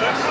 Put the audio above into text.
Yes.